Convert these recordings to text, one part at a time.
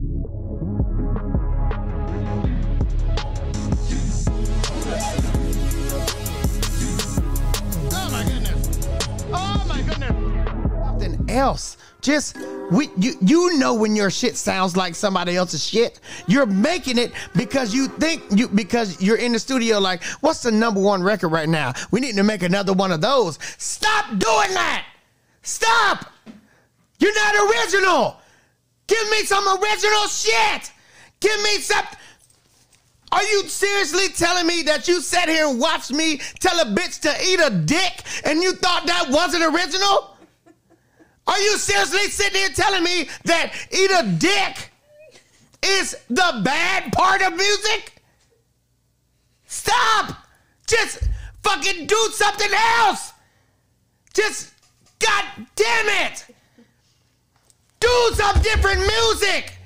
Oh my goodness. Oh my goodness. Something else. Just we you you know when your shit sounds like somebody else's shit. You're making it because you think you because you're in the studio like, what's the number one record right now? We need to make another one of those. Stop doing that. Stop. You're not original. Give me some original shit. Give me some. Are you seriously telling me that you sat here and watched me tell a bitch to eat a dick and you thought that wasn't original? Are you seriously sitting here telling me that eat a dick is the bad part of music? Stop! Just fucking do something else! Just, god damn it! Do some different music!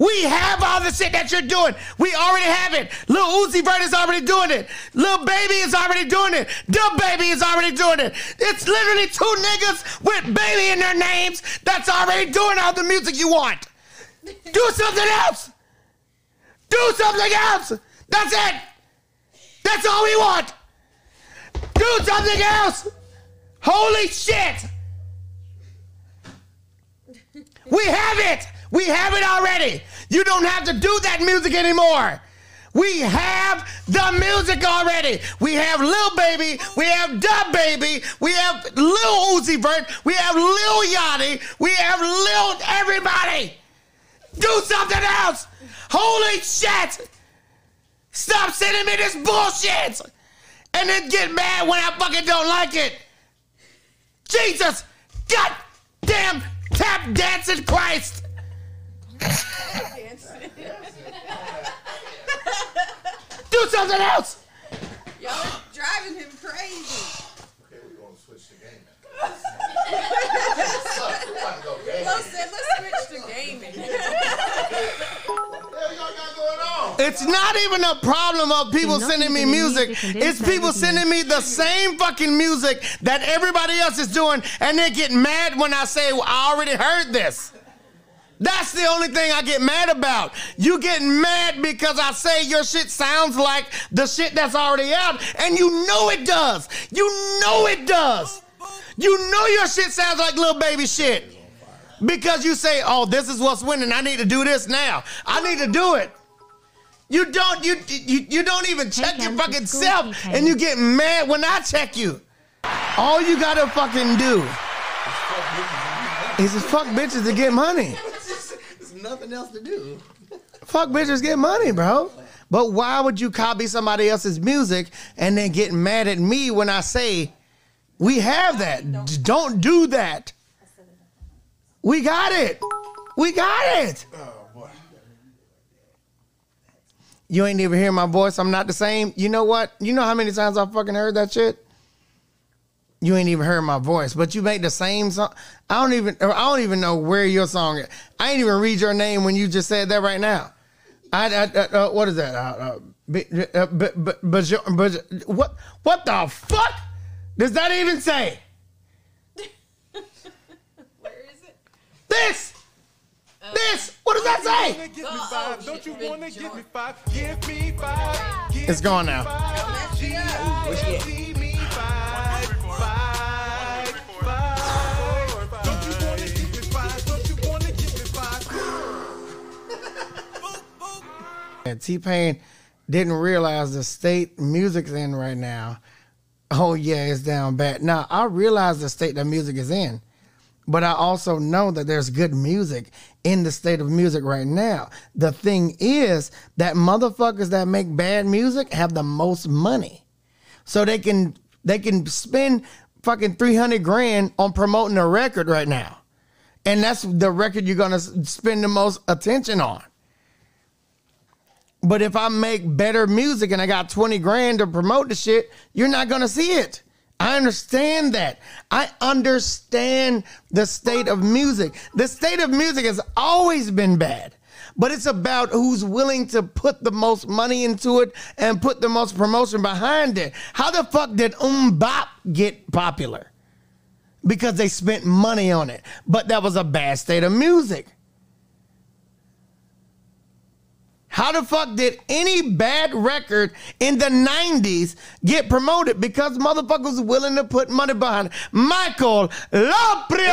We have all the shit that you're doing. We already have it. Lil Uzi Vert is already doing it. Lil Baby is already doing it. DaBaby is already doing it. It's literally two niggas with baby in their names that's already doing all the music you want. Do something else. Do something else. That's it. That's all we want. Do something else. Holy shit. We have it. We have it already. You don't have to do that music anymore. We have the music already. We have Lil Baby, we have DaBaby, we have Lil Uzi Vert, we have Lil Yachty, we have Lil everybody. Do something else. Holy shit. Stop sending me this bullshit. And then get mad when I fucking don't like it. Jesus. God damn tap dancing Christ. Do something else. Y'all are driving him crazy. Okay, we're gonna switch the game. Lo said, let's switch to gaming. It's not even a problem of people sending me music. music It's people sending me the same fucking music that everybody else is doing, and they get mad when I say, well, I already heard this. That's the only thing I get mad about. You get mad because I say your shit sounds like the shit that's already out, and you know it does. You know it does. You know your shit sounds like Lil Baby shit. Because you say, oh, this is what's winning. I need to do this now. I need to do it. You don't you you, you don't even check your fucking self fee, and you get mad when I check you. All you gotta fucking do is just fuck bitches to get money. There's nothing else to do. Fuck bitches get money, bro. But why would you copy somebody else's music and then get mad at me when I say we have that? D- Don't do that. We got it. We got it. Oh. You ain't even hear my voice. I'm not the same. You know what? You know how many times I fucking heard that shit? You ain't even heard my voice, but you make the same song. I don't even. I don't even know where your song. Is. I ain't even read your name when you just said that right now. I. I uh, uh, what is that? Uh, uh, b- uh, b- b- bajo- bajo- what? What the fuck? Does that even say? Where is it? This. This. What does that say? Give me Oh, five. oh, Don't you shit, wanna give me five? Give me five. It's gone now. Mess it up. Give me five. Five. Five. Don't you wanna give me five? Don't you wanna give me five? And T Pain didn't realize the state music's in right now. Oh yeah, it's down bad. Now I realize the state that music is in, but I also know that there's good music in the state of music right now. The thing is that motherfuckers that make bad music have the most money, so they can they can spend fucking three hundred grand on promoting a record right now, and that's the record you're gonna spend the most attention on. But if I make better music and I got 20 grand to promote the shit, you're not gonna see it. I understand that. I understand the state of music. The state of music has always been bad. But it's about who's willing to put the most money into it and put the most promotion behind it. How the fuck did Um Bop get popular? Because they spent money on it. But that was a bad state of music. How the fuck did any bad record in the 90s get promoted? Because motherfuckers willing to put money behind it. Michael Lapriore.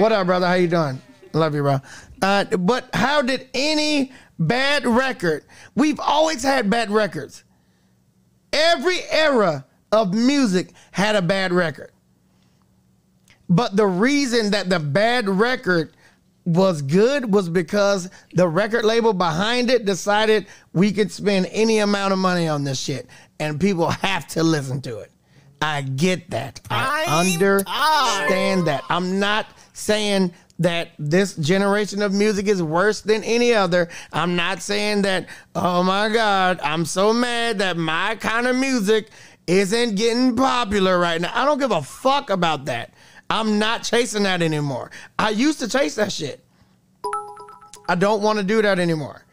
What up, brother? How you doing? Love you, bro. Uh, but how did any bad record? We've always had bad records. Every era of music had a bad record. But the reason that the bad record was good was because the record label behind it decided we could spend any amount of money on this shit and people have to listen to it. I get that. I understand that. I'm not saying that this generation of music is worse than any other. I'm not saying that, oh my God, I'm so mad that my kind of music isn't getting popular right now. I don't give a fuck about that. I'm not chasing that anymore. I used to chase that shit. I don't want to do that anymore.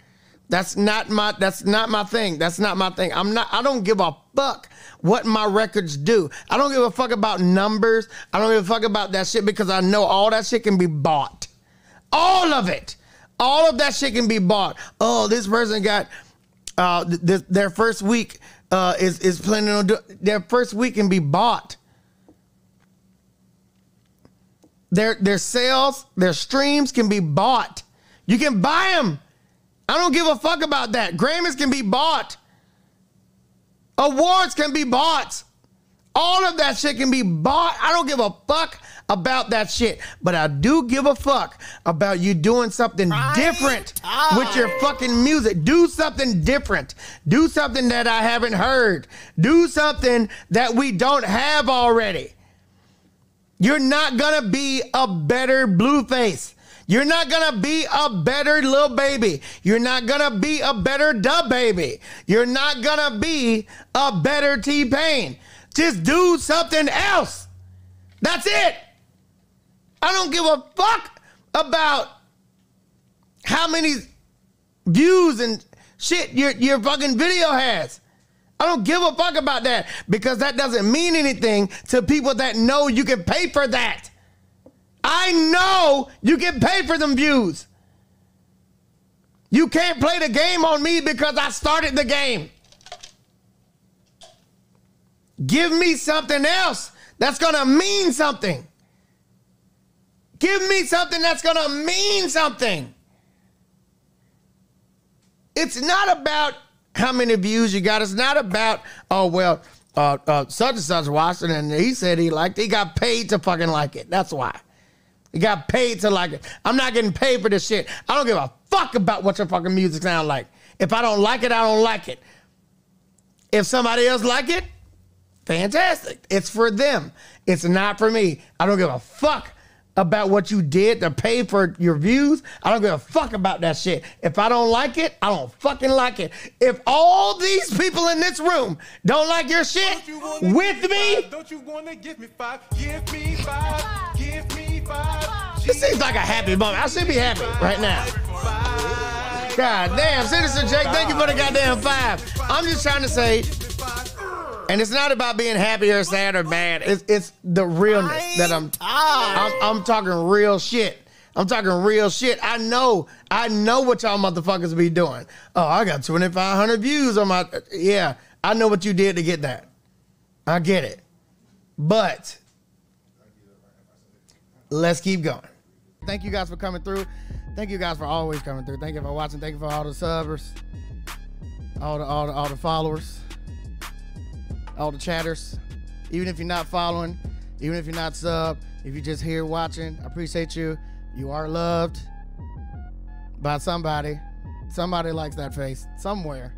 That's not my that's not my thing. That's not my thing. I'm not I don't give a fuck what my records do. I don't give a fuck about numbers. I don't give a fuck about that shit because I know all that shit can be bought. All of it. All of that shit can be bought. Oh, this person got uh th- th- their first week uh is is planning on do- their first week can be bought. Their their sales, their streams can be bought. You can buy them. I don't give a fuck about that. Grammys can be bought. Awards can be bought. All of that shit can be bought. I don't give a fuck about that shit. But I do give a fuck about you doing something different with your fucking music. Do something different. Do something that I haven't heard. Do something that we don't have already. You're not gonna be a better Blueface. You're not gonna be a better Lil Baby. You're not gonna be a better DaBaby. You're not gonna be a better T Pain. Just do something else. That's it. I don't give a fuck about how many views and shit your, your fucking video has. I don't give a fuck about that because that doesn't mean anything to people that know you can pay for that. I know you can pay for them views. You can't play the game on me because I started the game. Give me something else that's gonna mean something. Give me something that's gonna mean something. It's not about how many views you got. It's not about, oh, well, uh, uh, such and such it and he said he liked it. He got paid to fucking like it. That's why. He got paid to like it. I'm not getting paid for this shit. I don't give a fuck about what your fucking music sound like. If I don't like it, I don't like it. If somebody else like it, fantastic. It's for them. It's not for me. I don't give a fuck about what you did to pay for your views. I don't give a fuck about that shit. If I don't like it, I don't fucking like it. If all these people in this room don't like your shit you with give me. Don't you wanna give me five? Give me five. Give me five. this seems like a happy moment. I should be happy right now. God damn, Citizen Jake, thank you for the goddamn five. I'm just trying to say, and it's not about being happy or sad or bad. It's it's the realness that I'm I'm, I'm talking real shit. I'm talking real shit. I know, I know what y'all motherfuckers be doing. Oh, I got 2,500 views on my. Yeah, I know what you did to get that. I get it. But let's keep going. Thank you guys for coming through. Thank you guys for always coming through. Thank you for watching. Thank you for all the subbers, all the all the all the followers, all the chatters. Even if you're not following, even if you're not sub, if you're just here watching, I appreciate you. You are loved by somebody. Somebody likes that face somewhere.